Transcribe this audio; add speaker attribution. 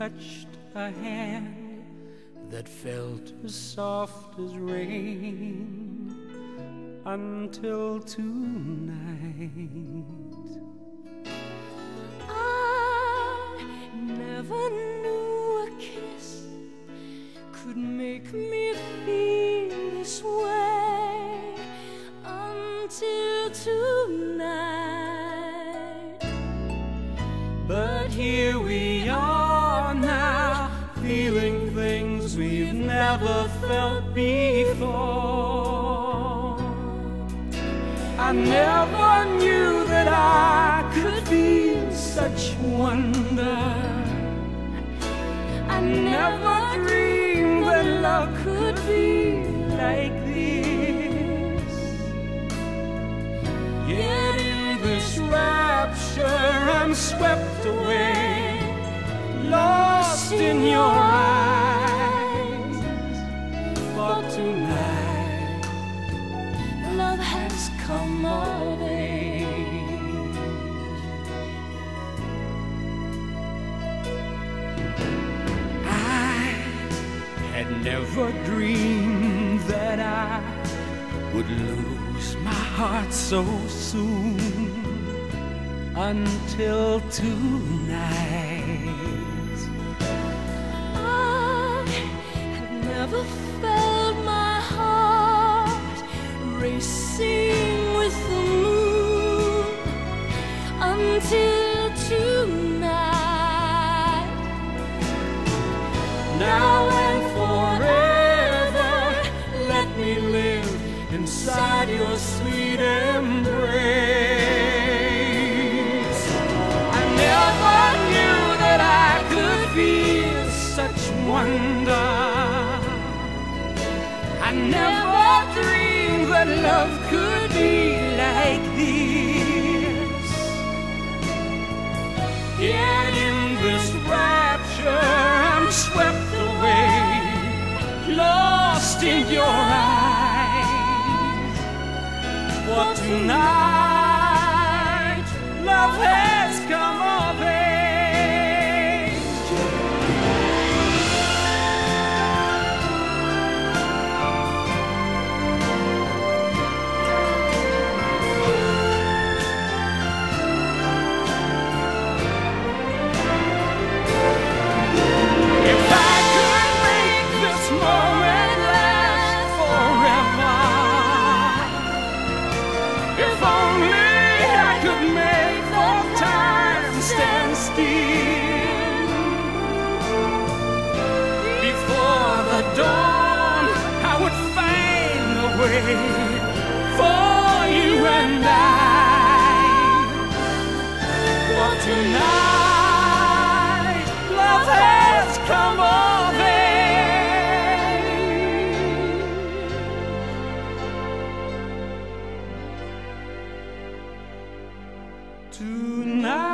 Speaker 1: touched a hand that felt as soft as rain until tonight.
Speaker 2: I never knew a kiss could make me feel this way until tonight.
Speaker 1: But here we things we've never felt before. I never knew that I could feel such wonder. I never dreamed that love could be like this. Yet in this rapture, I'm swept away, lost in your eyes. Never dreamed that I would lose my heart so soon until tonight.
Speaker 2: I have never felt my heart racing with the moon until tonight.
Speaker 1: Such wonder. I never dreamed that love could be like this. Yet in this rapture, I'm swept away, lost in your eyes. For tonight, love Before the dawn, I would find a way for you and I. Tonight, love has come. Tonight,